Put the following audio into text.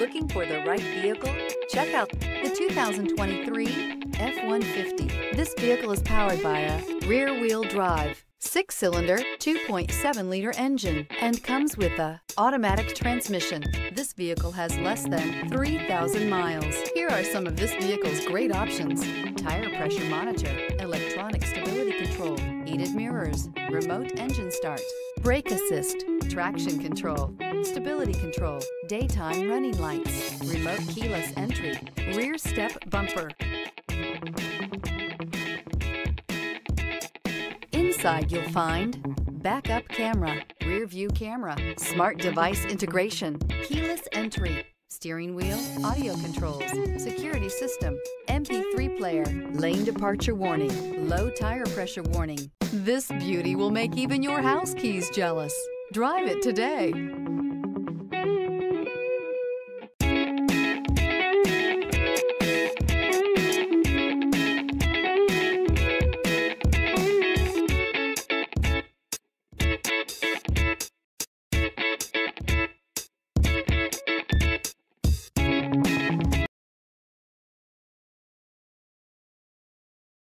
Looking for the right vehicle? Check out the 2023 F-150. This vehicle is powered by a rear-wheel drive, six-cylinder, 2.7-liter engine, and comes with a automatic transmission. This vehicle has less than 3,000 miles. Here are some of this vehicle's great options. Tire pressure monitor, electronic stability control, heated mirrors, remote engine start, brake assist, traction control, stability control, daytime running lights, remote keyless entry, rear step bumper. Inside you'll find backup camera, rear view camera, smart device integration, keyless entry, steering wheel, audio controls, security system, MP3 player, lane departure warning, low tire pressure warning. This beauty will make even your house keys jealous. Drive it today.